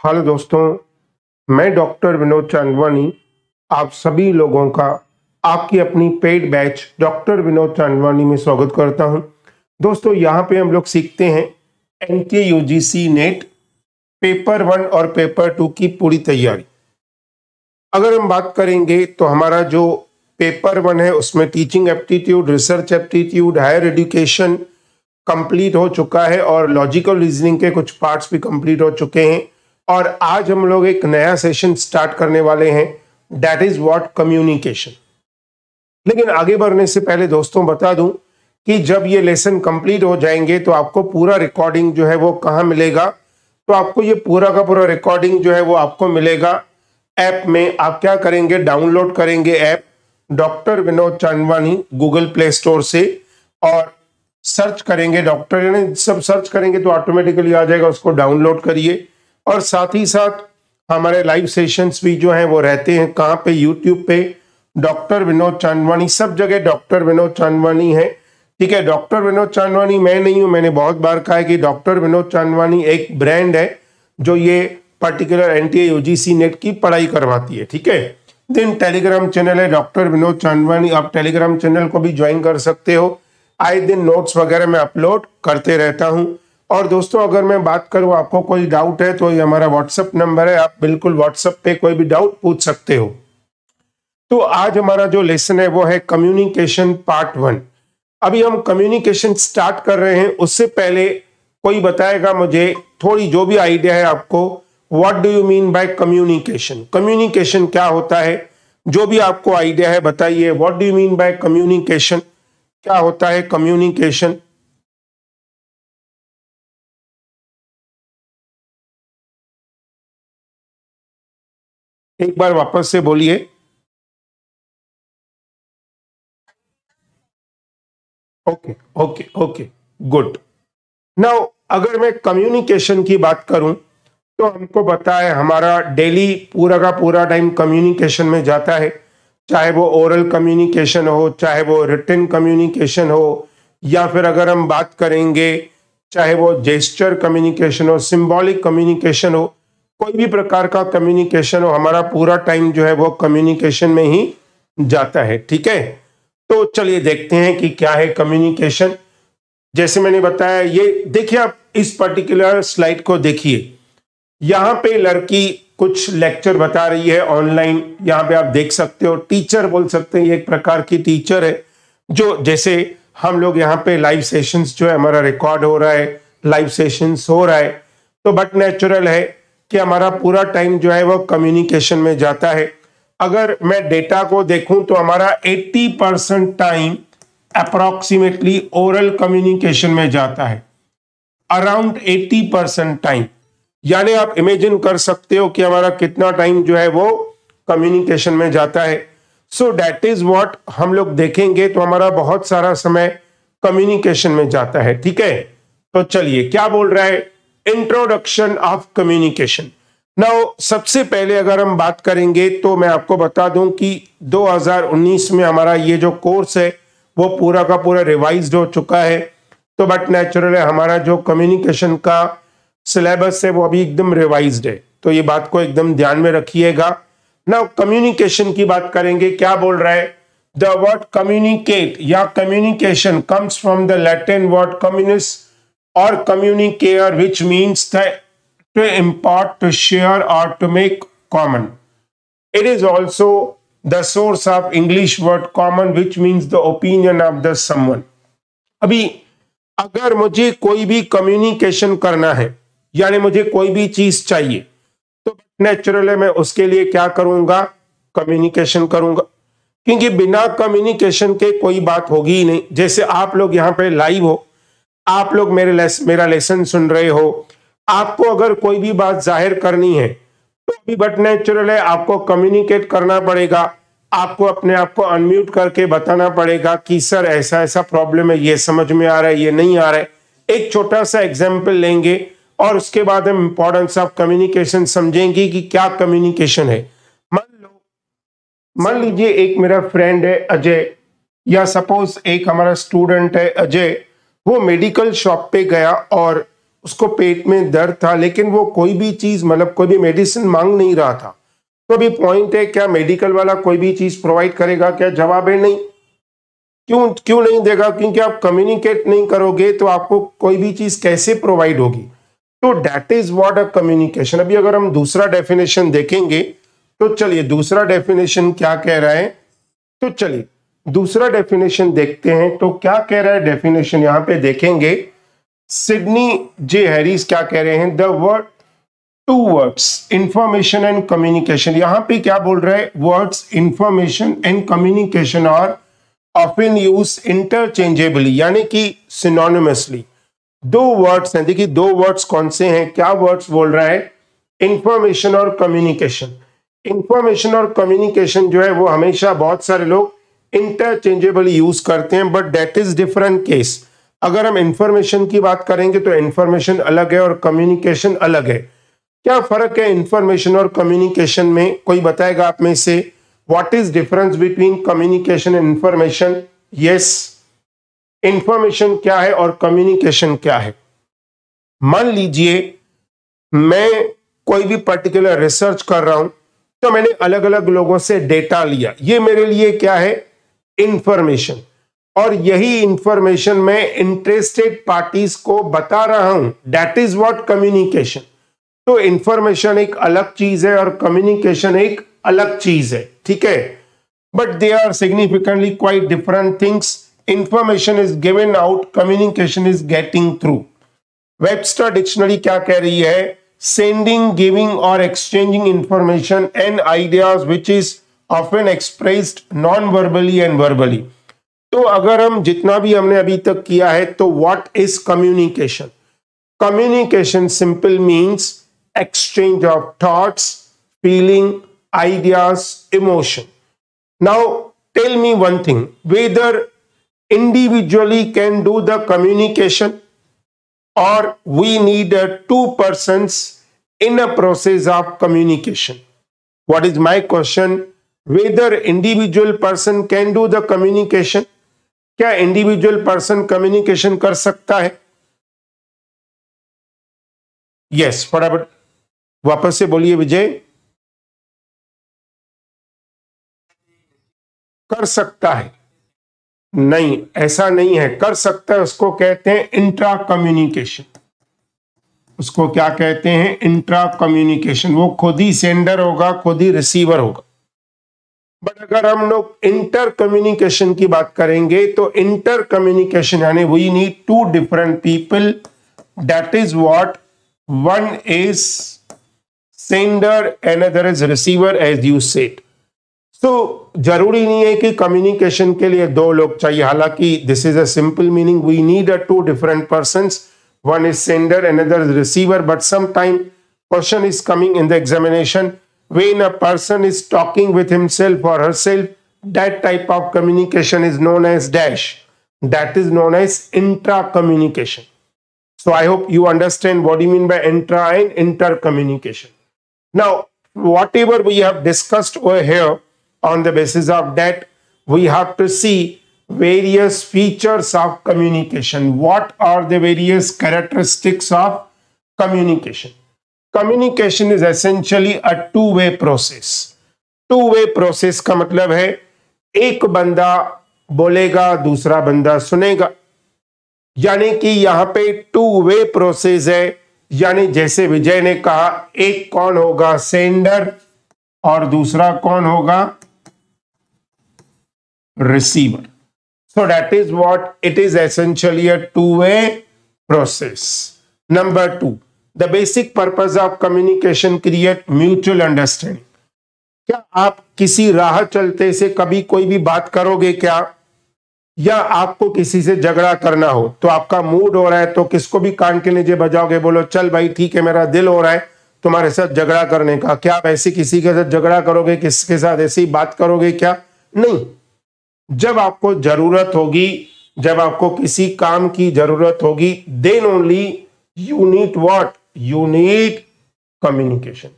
Hello दोस्तों, मैं doctor Vinod Chandwani, आप सभी लोगों का आपकी अपनी paid batch doctor Vinod Chandwani में स्वागत करता हूँ। दोस्तों, यहाँ पे हम लोग सीखते हैं एन के U G C NET paper one और पेपर टू की पूरी तैयारी। अगर हम बात करेंगे तो हमारा जो पेपर वन है, उसमें teaching aptitude research aptitude higher education complete हो चुका है और लॉजिकल रीजनिंग के कुछ पार्ट्स भी कंप्लीट हो चुके हैं। और आज हम लोग एक नया सेशन स्टार्ट करने वाले हैं। डेट इज़ व्हाट कम्युनिकेशन लेकिन आगे बढ़ने से पहले दोस्तों बता दूँ कि जब ये लेसन कंप्लीट हो जाएँगे तो आपको पूरा रिकॉर्डिंग जो है वो कहाँ मिलेगा? तो आपको ये पूरा का पूरा रिकॉर्डिंग जो है वो आपको मिलेगा ऐप में। आप क्या करेंगे? डाउनलोड करेंगे app doctor Vinod Chandwani Google Play Store से और सर्च करेंगे। डॉक्टर यानी सब सर्च करेंगे तो ऑटोमेटिकली आ जाएगा, उसको डाउनलोड करिए। और साथ ही साथ हमारे लाइव सेशंस भी जो हैं वो रहते हैं। कहाँ पे? यूट्यूब पे। डॉक्टर विनोद चांदवानी सब जगह डॉक्टर विनोद चांदवानी है। ठीक है डॉक्टर विनोद चांदवानी मैं नहीं हूँ, मैंने बहुत बार कहा है कि डॉक्टर विनोद चांदवानी एक ब्रांड है जो ये पर्टिकुलर एन टी नेट की पढ़ाई करवाती है। ठीक है? दिन टेलीग्राम चैनल है डॉक्टर विनोद चांदवानी आप टेलीग्राम चैनल को भी ज्वाइन कर सकते हो। आए दिन नोट्स वगैरह मैं अपलोड करते रहता हूँ। और दोस्तों, अगर मैं बात करूँ, आपको कोई डाउट है तो ये हमारा व्हाट्सअप नंबर है। आप बिल्कुल व्हाट्सअप पे कोई भी डाउट पूछ सकते हो। तो आज हमारा जो लेसन है, वो है कम्युनिकेशन पार्ट वन अभी हम कम्युनिकेशन स्टार्ट कर रहे हैं, उससे पहले कोई बताएगा मुझे, थोड़ी जो भी आइडिया है आपको what do you mean by communication communication क्या होता है? जो भी आपको आइडिया है, बताइए। What do you mean by communication क्या होता है कम्युनिकेशन एक बार वापस से बोलिए। Okay okay okay, good. Now अगर मैं कम्युनिकेशन की बात करूँ तो हमको पता है हमारा डेली पूरा का पूरा टाइम कम्युनिकेशन में जाता है। चाहे वो ओरल कम्युनिकेशन हो, चाहे वो रिटर्न कम्युनिकेशन हो, या फिर अगर हम बात करेंगे, चाहे वो जेस्चर कम्युनिकेशन हो सिंबॉलिक कम्युनिकेशन हो कोई भी प्रकार का कम्युनिकेशन हो हमारा पूरा टाइम जो है वो कम्युनिकेशन में ही जाता है, ठीक है? तो चलिए देखते हैं कि क्या है कम्युनिकेशन जैसे मैंने बताया, ये देखिए आप इस पर्टिकुलर स्लाइड को देखिए। यहाँ पे लड़की कुछ लेक्चर बता रही है ऑनलाइन यहाँ पे आप देख सकते हो टीचर बोल सकते हैं, ये एक प्रकार की टीचर है, जो जैसे हम लोग यहाँ पे लाइव सेशंस जो है, हमारा रिकॉर्ड हो रहा है लाइव सेशंस हो रहा है तो बट नेचुरल है। कि हमारा पूरा टाइम जो है वो कम्युनिकेशन में जाता है। अगर मैं डेटा को देखूँ तो हमारा 80 percent time approximately oral communication में जाता है। अराउंड 80 परसेंट टाइम यानी आप इमेजिन कर सकते हो कि हमारा कितना टाइम जो है वो कम्युनिकेशन में जाता है। सो डेट इज़ वॉट हम लोग देखेंगे तो हमारा बहुत सारा समय कम्युनिकेशन में जाता है। ठीक है? तो चलिए, क्या बोल रहा है? इंट्रोडक्शन ऑफ़ कम्युनिकेशन नाउ सबसे पहले अगर हम बात करेंगे तो मैं आपको बता दूँ कि 2019 में हमारा ये जो कोर्स है, वो पूरा का पूरा रिवाइज हो चुका है। तो बट नेचुरल है हमारा जो कम्युनिकेशन का सिलेबस है, वो अभी एकदम रिवाइज है। तो ये बात को एकदम ध्यान में रखिएगा। ना कम्युनिकेशन की बात करेंगे, क्या बोल रहा है? द वर्ड कम्युनिकेट या communication comes from the Latin word communis और communicare which means to impart to share और to make common it is also the source of English word common which means the opinion of the summon अभी, अगर मुझे कोई भी communication करना है, यानी मुझे कोई भी चीज़ चाहिए तो नेचुरल है मैं उसके लिए क्या करूँगा? कम्युनिकेशन करूँगा। क्योंकि बिना कम्युनिकेशन के कोई बात होगी ही नहीं। जैसे आप लोग यहाँ पे लाइव हो आप लोग मेरे लेस, मेरा लेसन सुन रहे हो। आपको अगर कोई भी बात ज़ाहिर करनी है तो भी बट नेचुरल है आपको कम्युनिकेट करना पड़ेगा। आपको अपने आप को अनम्यूट करके बताना पड़ेगा कि सर ऐसा ऐसा प्रॉब्लम है ये समझ में आ रहा है ये नहीं आ रहा है। एक छोटा सा एग्ज़ाम्पल लेंगे और उसके बाद हम इंपॉर्टेंस ऑफ़ कम्युनिकेशन समझेंगे कि क्या कम्युनिकेशन है। मान लो मान लीजिए एक मेरा फ्रेंड है अजय। या सपोज़ एक हमारा स्टूडेंट है अजय। वो मेडिकल शॉप पे गया और उसको पेट में दर्द था, लेकिन वो कोई भी चीज़ मतलब कोई भी मेडिसिन मांग नहीं रहा था। तो अभी पॉइंट है, क्या मेडिकल वाला कोई भी चीज़ प्रोवाइड करेगा? क्या जवाब है? नहीं। क्यों क्यों नहीं देगा? क्योंकि आप कम्युनिकेट नहीं करोगे तो आपको कोई भी चीज़ कैसे प्रोवाइड होगी? तो that is what a communication अभी अगर हम दूसरा डेफिनेशन देखेंगे तो चलिए दूसरा डेफिनेशन क्या कह रहा है? तो चलिए दूसरा डेफिनेशन देखते हैं तो क्या कह रहा है डेफिनेशन यहाँ पे देखेंगे। सिडनी जे हैरिस क्या कह रहे हैं? The word, two words information and communication यहाँ पे क्या बोल रहे हैं? Words information and communication are often use interchangeably यानी कि सिनोनिमसली दो वर्ड्स हैं, देखिए दो वर्ड्स कौन से हैं? क्या वर्ड्स बोल रहा है? इंफॉर्मेशन और कम्युनिकेशन इंफॉर्मेशन और कम्युनिकेशन जो है, वो हमेशा बहुत सारे लोग इंटरचेंजेबल यूज़ करते हैं but that is different case अगर हम इंफॉर्मेशन की बात करेंगे तो इंफॉर्मेशन अलग है और कम्युनिकेशन अलग है। क्या फ़र्क है इंफॉर्मेशन और कम्युनिकेशन में? कोई बताएगा आप में से? What is difference between communication and information yes information क्या है और कम्युनिकेशन क्या है? मान लीजिए, मैं कोई भी पर्टिकुलर रिसर्च कर रहा हूँ तो मैंने अलग अलग लोगों से डेटा लिया। ये मेरे लिए क्या है? इंफॉर्मेशन और यही इंफॉर्मेशन मैं इंटरेस्टेड पार्टीज़ को बता रहा हूँ. दैट इज़ व्हाट कम्युनिकेशन तो इंफॉर्मेशन एक अलग चीज़ है और कम्युनिकेशन एक अलग चीज़ है. ठीक है? But they are significantly quite different things information is given out communication is getting through Webster dictionary क्या कह रही है? सेंडिंग गिविंग और exchanging information and ideas which is often expressed non verbally and verbally तो अगर हम जितना भी हमने अभी तक किया है तो what is communication communication simple means exchange of thoughts feeling ideas emotion now tell me one thing whether individually can do the communication or we need a two person in a process of communication what is my question whether individual person can do the communication, क्या individual person communication कर सकता है? Yes फटाफट, वापस से बोलिए विजय। कर सकता है। नहीं, ऐसा नहीं है। कर सकता है, उसको कहते हैं इंट्रा कम्युनिकेशन उसको क्या कहते हैं? इंट्रा कम्युनिकेशन वो खुद ही सेंडर होगा, खुद ही रिसीवर होगा। बट अगर हम लोग इंटर कम्युनिकेशन की बात करेंगे तो इंटर कम्युनिकेशन यानी we need two different people that is what one is sender and other is receiver as you said तो ज़रूरी नहीं है कि कम्युनिकेशन के लिए दो लोग चाहिए। हालाँकि this is a simple meaning we need a two different person one is sender and other is receiver but some time question is coming in the examination when a person is talking with himself or herself, that type of communication is known as dash. That is known as intra-communication. So I hope you understand what you mean by intra and inter-communication. Now, whatever we have discussed over here, on the basis of that, we have to see various features of communication. What are the various characteristics of communication? Communication is essentially a two way process two way process का मतलब है, एक बंदा बोलेगा, दूसरा बंदा सुनेगा। यानी कि यहाँ पे टू वे प्रोसेस है। यानी जैसे विजय ने कहा, एक कौन होगा सेंडर और दूसरा कौन होगा receiver so that is what it is essentially a two way process number two the basic purpose of communication create mutual understanding क्या आप किसी राह चलते से कभी कोई भी बात करोगे क्या? या आपको किसी से झगड़ा करना हो तो आपका मूड हो रहा है तो किसको भी कान के नीचे बजाओगे, बोलो, चल भाई, ठीक है, मेरा दिल हो रहा है, तुम्हारे साथ झगड़ा करने का। क्या आप ऐसे किसी के साथ झगड़ा करोगे, किसके साथ ऐसी बात करोगे क्या? नहीं। जब आपको ज़रूरत होगी, जब आपको किसी काम की ज़रूरत होगी then only you need what you need communication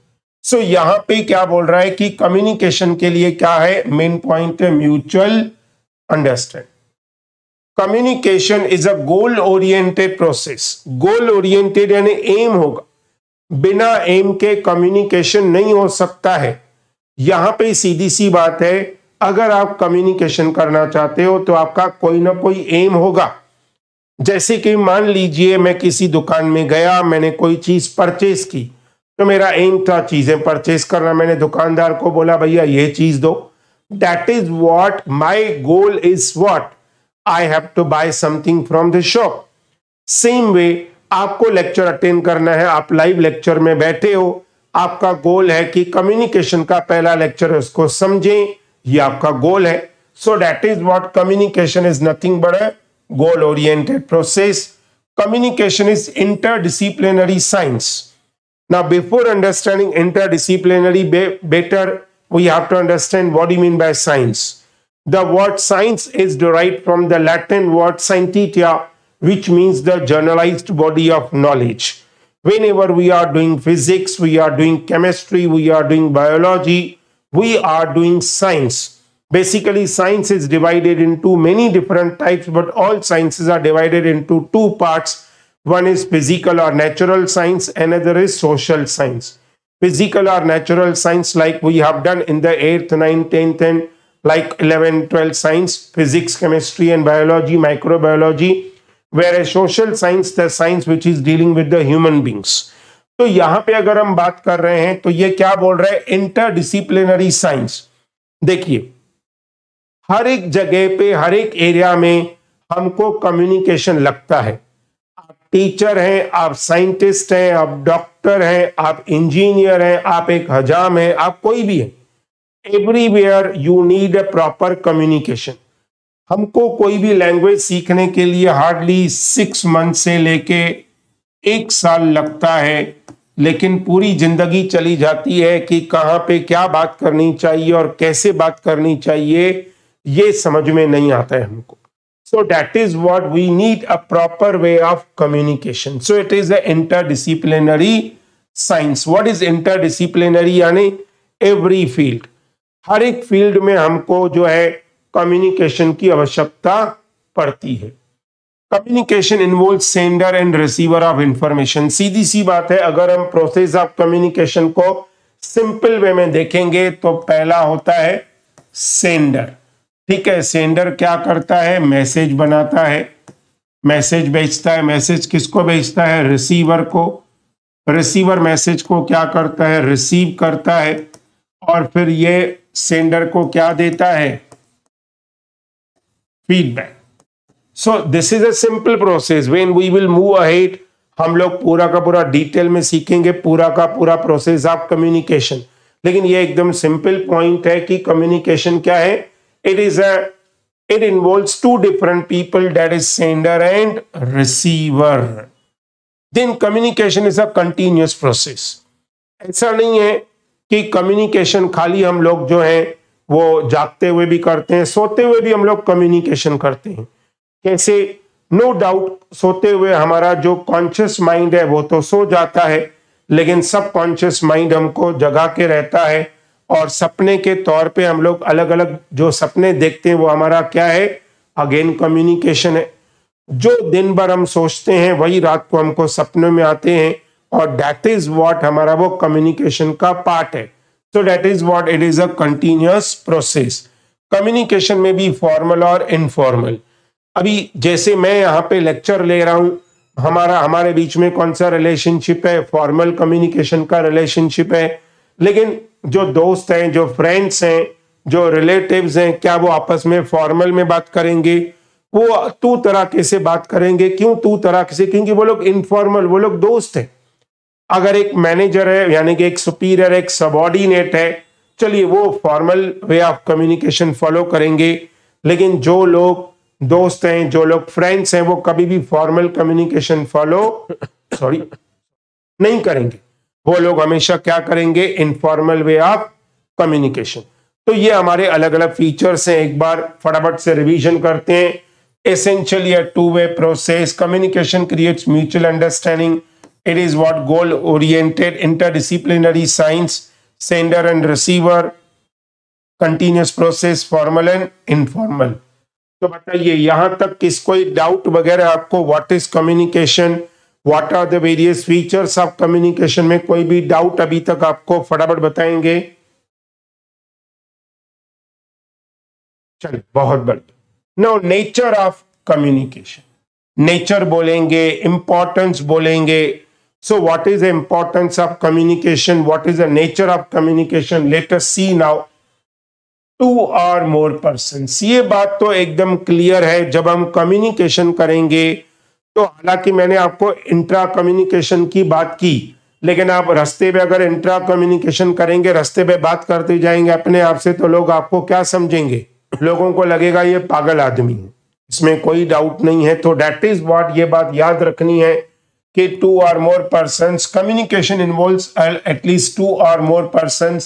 so यहाँ पे क्या बोल रहा है कि कम्युनिकेशन के लिए क्या है? मेन पॉइंट है mutual understand communication is a goal oriented process goal oriented यानी एम होगा। बिना एम के कम्युनिकेशन नहीं हो सकता है। यहाँ पे सीधी सी बात है, अगर आप कम्युनिकेशन करना चाहते हो तो आपका कोई ना कोई एम होगा। जैसे कि मान लीजिए मैं किसी दुकान में गया, मैंने कोई चीज़ परचेज की तो मेरा एम था चीज़ें परचेज करना। मैंने दुकानदार को बोला, भैया, ये चीज़ दो। That is what my goal is what I have to buy something from the shop same way आपको लेक्चर अटेंड करना है। आप लाइव लेक्चर में बैठे हो। आपका गोल है कि कम्युनिकेशन का पहला लेक्चर उसको समझें। ये आपका गोल है। So that is what communication is nothing but goal oriented process. Communication is interdisciplinary science. Now, before understanding interdisciplinary be better, we have to understand what do you mean by science. The word science is derived from the Latin word scientifica, which means the generalized body of knowledge. Whenever we are doing physics, we are doing chemistry, we are doing biology, we are doing science. Basically, science is divided into many different types, but all sciences are divided into two parts. One is physical or natural science, another is social science. Physical or natural science, like we have done in the 8th, 9th, 10th, and like 11, 12 science, physics, chemistry, and biology, microbiology. Whereas social science, the science which is dealing with the human beings. तो यहाँ पे अगर हम बात कर रहे हैं तो ये क्या बोल रहे हैं इंटरडिसिप्लिनरी साइंस देखिए हर एक जगह पे, हर एक एरिया में हमको कम्युनिकेशन लगता है। आप टीचर हैं, आप साइंटिस्ट हैं, आप डॉक्टर हैं, आप इंजीनियर हैं, आप एक हजाम हैं, आप कोई भी हैं। Everywhere you need a proper communication हमको कोई भी लैंग्वेज सीखने के लिए हार्डली सिक्स मंथ से लेके एक साल लगता है, लेकिन पूरी ज़िंदगी चली जाती है कि कहाँ पे क्या बात करनी चाहिए और कैसे बात करनी चाहिए ये समझ में नहीं आता है हमको। So that is what we need a proper way of communication so it is interdisciplinary science what is interdisciplinary यानी एवरी फ़ील्ड हर एक फ़ील्ड में हमको जो है कम्युनिकेशन की आवश्यकता पड़ती है। Communication involve sender and receiver of information सीधी सी बात है, अगर हम प्रोसेस ऑफ़ कम्युनिकेशन को सिंपल वे में देखेंगे तो पहला होता है सेंडर ठीक है, सेंडर क्या करता है? मैसेज बनाता है। मैसेज भेजता है। मैसेज किसको भेजता है? रिसीवर को। रिसीवर मैसेज को क्या करता है? रिसीव करता है। और फिर ये सेंडर को क्या देता है? Feedback. So this is a simple process when we will move ahead हम लोग पूरा का पूरा डिटेल में सीखेंगे। पूरा का पूरा प्रोसेस ऑफ़ कम्युनिकेशन लेकिन ये एकदम सिंपल पॉइंट है कि कम्युनिकेशन क्या है? It is a, it involves two different people, that is sender and receiver. Then communication is a continuous process. ऐसा नहीं है कि कम्युनिकेशन खाली हम लोग जो है, वो जागते हुए भी करते हैं, सोते हुए भी हम लोग कम्युनिकेशन करते हैं। कैसे? नो no डाउट सोते हुए हमारा जो कॉन्शियस माइंड है, वो तो सो जाता है, लेकिन सब कॉन्शियस माइंड हमको जगा के रहता है। और सपने के तौर पे हम लोग अलग अलग जो सपने देखते हैं वो हमारा क्या है? अगेन कम्युनिकेशन है। जो दिन भर हम सोचते हैं, वही रात को हमको सपने में आते हैं और डेट इज़ वॉट हमारा वो कम्युनिकेशन का पार्ट है। So that is what it is a continuous process communication में भी फॉर्मल और इनफॉर्मल अभी जैसे मैं यहाँ पे लेक्चर ले रहा हूँ, हमारा, हमारे बीच में कौन सा रिलेशनशिप है? फॉर्मल कम्युनिकेशन का रिलेशनशिप है। लेकिन जो दोस्त हैं, जो फ्रेंड्स हैं, जो रिलेटिव्स हैं, क्या वो आपस में फॉर्मल में बात करेंगे? वो तू तराके से बात करेंगे? क्यों तू तराके से क्योंकि वो लोग इनफॉर्मल वो लोग दोस्त हैं। अगर एक मैनेजर है, यानी कि एक सुपीरियर एक सबॉर्डिनेट है, चलिए वो formal way of communication follow करेंगे। लेकिन जो लोग दोस्त हैं, जो लोग फ्रेंड्स हैं, वो कभी भी फॉर्मल कम्युनिकेशन फॉलो सॉरी नहीं करेंगे। वो लोग हमेशा क्या करेंगे? इनफॉर्मल वे ऑफ़ कम्युनिकेशन तो ये हमारे अलग अलग फीचर्स हैं। एक बार फटाफट से रिवीजन करते हैं। एसेंशियल या two way process communication creates mutual understanding it is what goal oriented interdisciplinary science sender and receiver continuous process formal and informal तो बताइए, यहाँ तक किस कोई डाउट वगैरह आपको what is communication what are the various features of communication में कोई भी डाउट अभी तक आपको फटाफट बताएँगे। चलिए, बहुत बढ़िया। No nature of communication nature बोलेंगे इंपॉर्टेंस बोलेंगे। So what is the importance of communication what is the nature of communication let us see now two or more person ये बात तो एकदम क्लियर है। जब हम कम्युनिकेशन करेंगे तो हालाँकि मैंने आपको इंट्रा कम्युनिकेशन की बात की, लेकिन आप रास्ते पे अगर इंट्रा कम्युनिकेशन करेंगे, रास्ते पे बात करते जाएँगे अपने आप से तो लोग आपको क्या समझेंगे? लोगों को लगेगा ये पागल आदमी है। इसमें कोई डाउट नहीं है। तो डेट इज़ वॉट ये बात याद रखनी है कि two or more person communication involves at least two or more person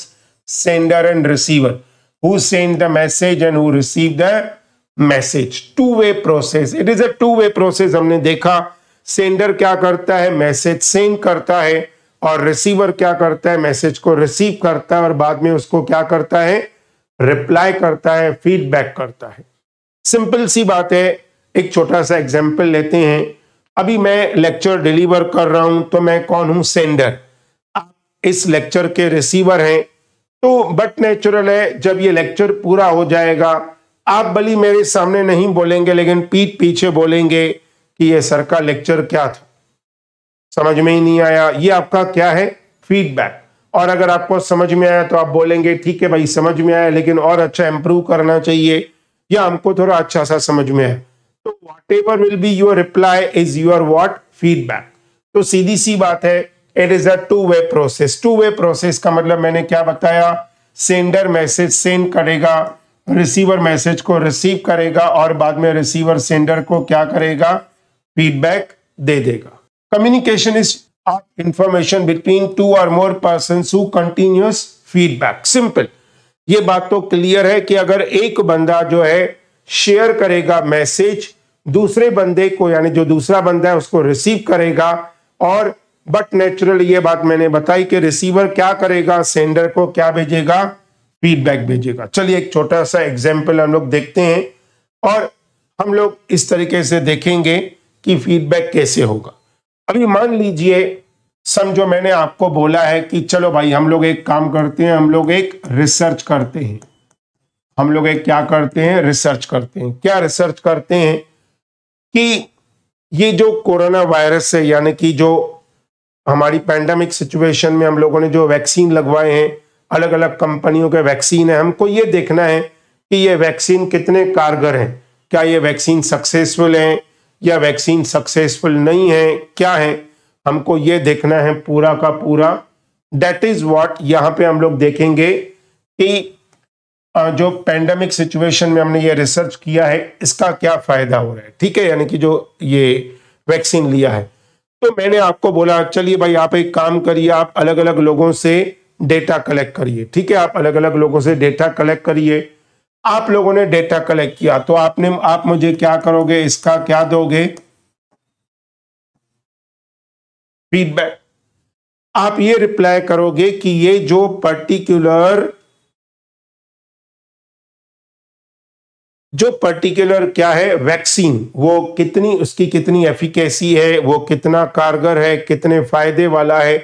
sender and receiver who send the message and who receive the message two way process it is a two way process हमने देखा। Sender क्या करता है? Message send करता है। और receiver क्या करता है? मैसेज को रिसीव करता है और बाद में उसको क्या करता है? रिप्लाई करता है फीडबैक करता है। सिंपल सी बात है। एक छोटा सा एग्ज़ाम्पल लेते हैं। अभी मैं लेक्चर डिलीवर कर रहा हूँ तो मैं कौन हूँ? सेंडर आप इस लेक्चर के रिसीवर हैं। तो बट नेचुरल है, जब ये लेक्चर पूरा हो जाएगा आप भली मेरे सामने नहीं बोलेंगे, लेकिन पीठ पीछे बोलेंगे कि ये सर का लेक्चर क्या था। समझ में ही नहीं आया। ये आपका क्या है? फीडबैक और अगर आपको समझ में आया तो आप बोलेंगे, ठीक है भाई, समझ में आया, लेकिन और अच्छा इंप्रूव करना चाहिए। या हमको थोड़ा अच्छा सा समझ में आया। तो whatever will be your reply is your what feedback तो सीधी सी बात है it is a two way process two way process का मतलब मैंने क्या बताया? सेंडर मैसेज सेंड करेगा। रिसीवर मैसेज को रिसीव करेगा और बाद में रिसीवर सेंडर को क्या करेगा? फीडबैक दे देगा। Communication is information between two or more person who continuous feedback simple ये बात तो क्लियर है कि अगर एक बंदा जो है शेयर करेगा मैसेज दूसरे बंदे को, यानी जो दूसरा बंदा है उसको रिसीव करेगा और बट नेचुरल ये बात मैंने बताई कि रिसीवर क्या करेगा सेंडर को क्या भेजेगा? फीडबैक भेजेगा चलिए एक छोटा सा एग्ज़ाम्पल हम लोग देखते हैं और हम लोग इस तरीके से देखेंगे कि फीडबैक कैसे होगा। अभी मान लीजिए, समझो मैंने आपको बोला है कि चलो भाई, हम लोग एक काम करते हैं, हम लोग एक रिसर्च करते हैं। हम लोग एक क्या करते हैं? रिसर्च करते हैं। क्या रिसर्च करते हैं? कि ये जो कोरोना वायरस है, यानी कि जो हमारी पैंडमिक सिचुएशन में हम लोगों ने जो वैक्सीन लगवाए हैं अलग अलग कंपनियों के वैक्सीन है। हमको ये देखना है कि ये वैक्सीन कितने कारगर हैं। क्या ये वैक्सीन सक्सेसफुल है या वैक्सीन सक्सेसफुल नहीं है, क्या है? हमको ये देखना है पूरा का पूरा। डेट इज़ वॉट यहाँ पे हम लोग देखेंगे कि जो पैंडमिक सिचुएशन में हमने ये रिसर्च किया है, इसका क्या फ़ायदा हो रहा है? ठीक है, यानी कि जो ये वैक्सीन लिया है। तो मैंने आपको बोला, चलिए भाई आप एक काम करिए, आप अलग अलग लोगों से डेटा कलेक्ट करिए। ठीक है, आप अलग अलग लोगों से डेटा कलेक्ट करिए। आप लोगों ने डेटा कलेक्ट किया तो आपने, आप मुझे क्या करोगे, इसका क्या दोगे? फीडबैक आप ये रिप्लाई करोगे कि ये जो पर्टिकुलर जो पर्टिकुलर क्या है वैक्सीन वो कितनी, उसकी कितनी एफिकेसी है, वो कितना कारगर है, कितने फ़ायदे वाला है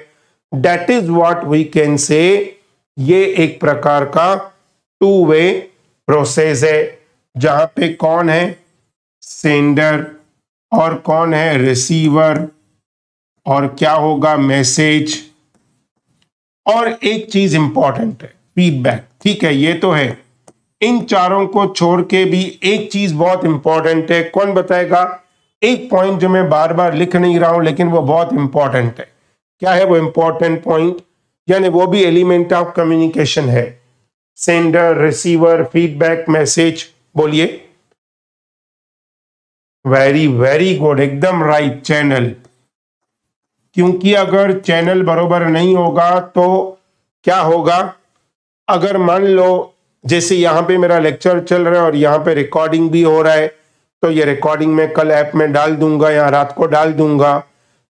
that is what we can say ये एक प्रकार का टू वे प्रोसेस है, जहाँ पे कौन है? सेंडर और कौन है? रिसीवर और क्या होगा? मैसेज और एक चीज़ इंपॉर्टेंट है फीडबैक ठीक है, ये तो है। इन चारों को छोड़ के भी एक चीज़ बहुत इंपॉर्टेंट है। कौन बताएगा? एक पॉइंट जो मैं बार बार लिख नहीं रहा हूँ, लेकिन वो बहुत इंपॉर्टेंट है। क्या है वो इंपॉर्टेंट पॉइंट यानी वो भी एलिमेंट ऑफ़ कम्युनिकेशन है। सेंडर रिसीवर फीडबैक मैसेज बोलिए। वेरी वेरी गुड एकदम राइट चैनल क्योंकि अगर चैनल बरोबर नहीं होगा तो क्या होगा? अगर मान लो, जैसे यहाँ पे मेरा लेक्चर चल रहा है और यहाँ पे रिकॉर्डिंग भी हो रहा है तो ये रिकॉर्डिंग में कल ऐप में डाल दूँगा या रात को डाल दूँगा।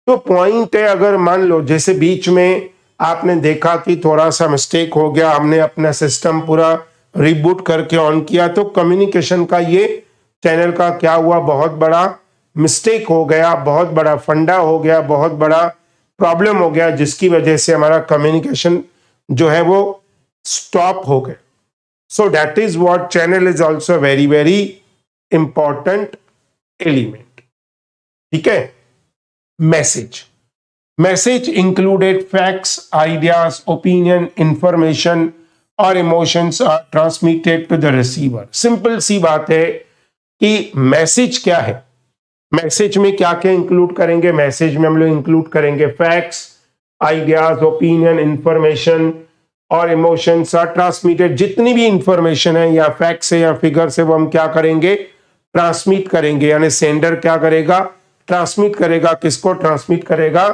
तो पॉइंट है, अगर मान लो, जैसे बीच में आपने देखा कि थोड़ा सा मिस्टेक हो गया, हमने अपना सिस्टम पूरा रिबूट करके ऑन किया तो कम्युनिकेशन का ये चैनल का क्या हुआ? बहुत बड़ा मिस्टेक हो गया, बहुत बड़ा फंडा हो गया, बहुत बड़ा प्रॉब्लम हो गया, जिसकी वजह से हमारा कम्युनिकेशन जो है वो स्टॉप हो गया। So that is what channel is also very very important element ठीक है? Message message included facts ideas opinion information और emotions are transmitted to the receiver simple सी बात है कि मैसेज क्या है? मैसेज में क्या क्या इंक्लूड करेंगे? मैसेज में हम लोग इंक्लूड करेंगे फैक्ट्स आइडियाज़ ओपिनियन इंफॉर्मेशन और इमोशंस आर ट्रांसमिटेड जितनी भी इंफॉर्मेशन है, या फैक्ट्स है, या फिगर से वो हम क्या करेंगे? ट्रांसमिट करेंगे। यानी सेंडर क्या करेगा? ट्रांसमिट करेगा किसको ट्रांसमिट करेगा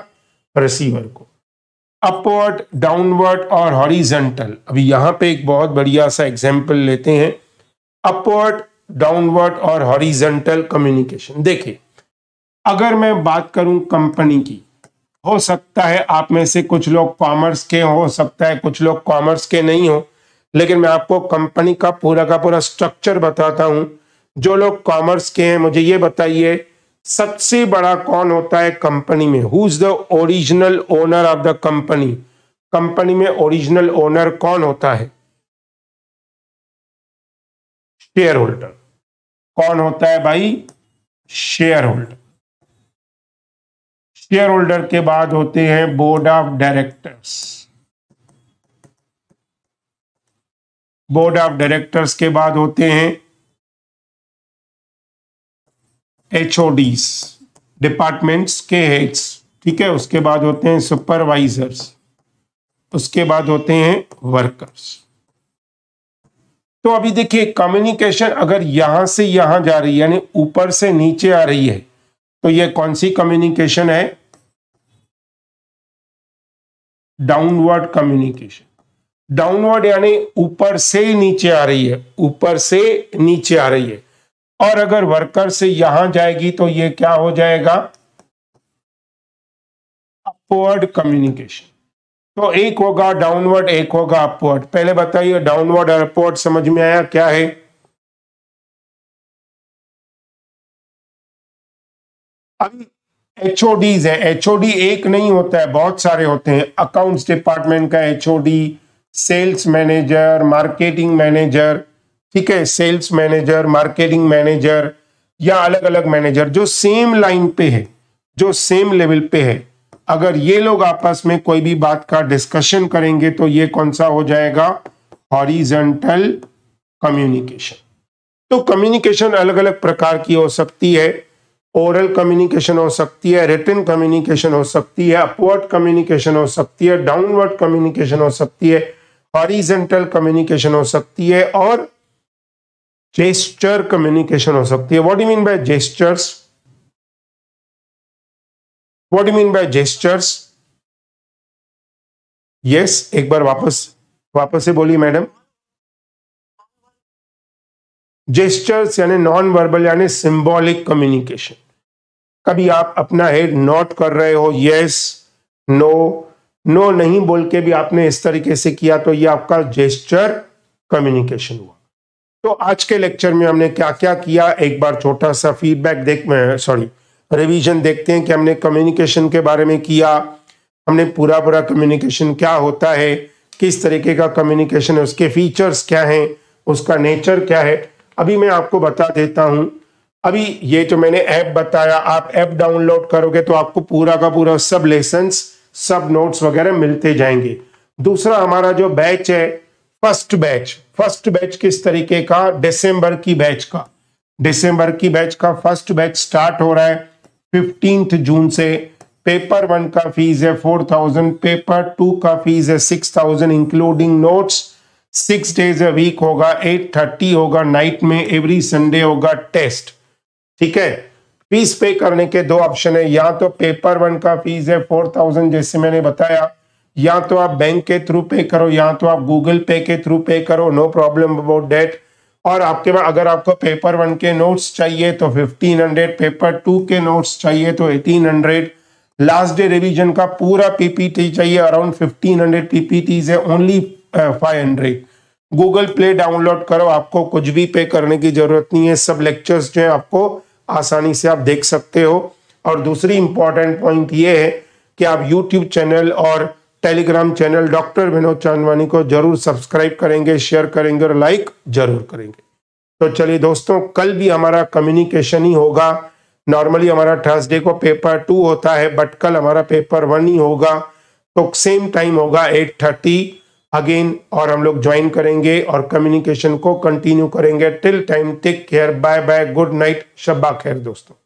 रिसीवर को अपवर्ड डाउनवर्ड और हॉरिजेंटल अभी यहाँ पे एक बहुत बढ़िया सा एग्जांपल लेते हैं। अपवर्ड डाउनवर्ड और हॉरिजेंटल कम्युनिकेशन देखिए, अगर मैं बात करूँ कंपनी की, हो सकता है आप में से कुछ लोग कॉमर्स के हो सकता है कुछ लोग कॉमर्स के नहीं हो। लेकिन मैं आपको कंपनी का पूरा का पूरा स्ट्रक्चर बताता हूँ। जो लोग कॉमर्स के हैं, मुझे ये बताइए सबसे बड़ा कौन होता है कंपनी में? Who is the original owner of the company company में ओरिजिनल ओनर कौन होता है? शेयर होल्डर कौन होता है भाई? शेयर होल्डर शेयर होल्डर के बाद होते हैं board of directors board of directors के बाद होते हैं एच डिपार्टमेंट्स के हेड्स ठीक है? उसके बाद होते हैं सुपरवाइजर्स उसके बाद होते हैं वर्कर्स तो अभी देखिए कम्युनिकेशन अगर यहाँ से यहाँ जा रही है, यानी ऊपर से नीचे आ रही है तो ये कौन सी कम्युनिकेशन है? डाउनवर्ड कम्युनिकेशन डाउनवर्ड यानी ऊपर से नीचे आ रही है, ऊपर से नीचे आ रही है. और अगर वर्कर से यहाँ जाएगी तो ये क्या हो जाएगा? अपवर्ड कम्युनिकेशन तो एक होगा डाउनवर्ड एक होगा अपवर्ड पहले बताइए डाउनवर्ड और अपवर्ड समझ में आया क्या है? अभी एचओडीज है। एचओडी एक नहीं होता है, बहुत सारे होते हैं। अकाउंट्स डिपार्टमेंट का HOD sales manager marketing manager ठीक है सेल्स मैनेजर मार्केटिंग मैनेजर या अलग अलग मैनेजर जो सेम लाइन पे है, जो सेम लेवल पे है, अगर ये लोग आपस में कोई भी बात का डिस्कशन करेंगे तो ये कौन सा हो जाएगा? हॉरिजेंटल कम्युनिकेशन तो कम्युनिकेशन अलग अलग प्रकार की हो सकती है ओरल कम्युनिकेशन हो सकती है रिटर्न कम्युनिकेशन हो सकती है अपवर्ड कम्युनिकेशन हो सकती है डाउनवर्ड कम्युनिकेशन हो सकती है हॉरिजेंटल कम्युनिकेशन हो सकती है और जेस्टर कम्युनिकेशन हो सकती है। What you mean by gestures what you mean by gestures yes एक बार वापस वापस से बोलिए मैडम। जेस्टर्स यानी नॉन वर्बल यानी सिंबॉलिक कम्युनिकेशन कभी आप अपना हेड नोट कर रहे हो यस नो नो नहीं बोल के भी आपने इस तरीके से किया तो ये आपका जेस्टर कम्युनिकेशन हुआ। तो आज के लेक्चर में हमने क्या क्या किया? एक बार छोटा सा फीडबैक देख सॉरी रिवीजन देखते हैं कि हमने कम्युनिकेशन के बारे में किया। हमने पूरा पूरा कम्युनिकेशन क्या होता है? किस तरीके का कम्युनिकेशन है? उसके फीचर्स क्या हैं? उसका नेचर क्या है? अभी मैं आपको बता देता हूँ। अभी ये जो मैंने ऐप बताया, आप ऐप डाउनलोड करोगे तो आपको पूरा का पूरा सब लेसन सब नोट्स वगैरह मिलते जाएँगे। दूसरा हमारा जो बैच है फ़र्स्ट बैच फ़र्स्ट बैच किस तरीके का? दिसंबर की बैच का। दिसंबर की बैच का फ़र्स्ट बैच स्टार्ट हो रहा है फिफ्टींथ जून से। पेपर वन का फ़ीस है फोर थाउज़ेंड पेपर टू का फ़ीस है six thousand including notes six days a week होगा एट थर्टी होगा नाइट में एवरी संडे होगा टेस्ट ठीक है? फ़ीस पे करने के दो ऑप्शन है। या तो पेपर वन का फ़ीस है फोर थाउज़ेंड जैसे मैंने बताया या तो आप बैंक के थ्रू पे करो, या तो आप गूगल पे के थ्रू पे करो नो प्रॉब्लम अबाउट डेट और आपके पास, अगर आपको पेपर वन के नोट्स चाहिए तो फिफ्टीन हंड्रेड पेपर टू के नोट्स चाहिए तो eighteen hundred last day revision का पूरा पीपीटी चाहिए अराउंड फिफ्टीन हंड्रेड पीपीटी है only five hundred Google Play download करो, आपको कुछ भी पे करने की ज़रूरत नहीं है, सब लेक्चर्स जो है आपको आसानी से आप देख सकते हो। और दूसरी इंपॉर्टेंट पॉइंट ये है कि आप यूट्यूब चैनल और Telegram channel doctor Vinod Chandwani को ज़रूर सब्सक्राइब करेंगे शेयर करेंगे और लाइक ज़रूर करेंगे। तो चलिए दोस्तों, कल भी हमारा कम्युनिकेशन ही होगा। नॉर्मली हमारा थर्सडे को पेपर टू होता है बट कल हमारा पेपर वन ही होगा। तो सेम टाइम होगा एट थर्टी अगेन और हम लोग ज्वाइन करेंगे और कम्युनिकेशन को कंटिन्यू करेंगे। Till time take care bye bye good night शब्बा खैर दोस्तों।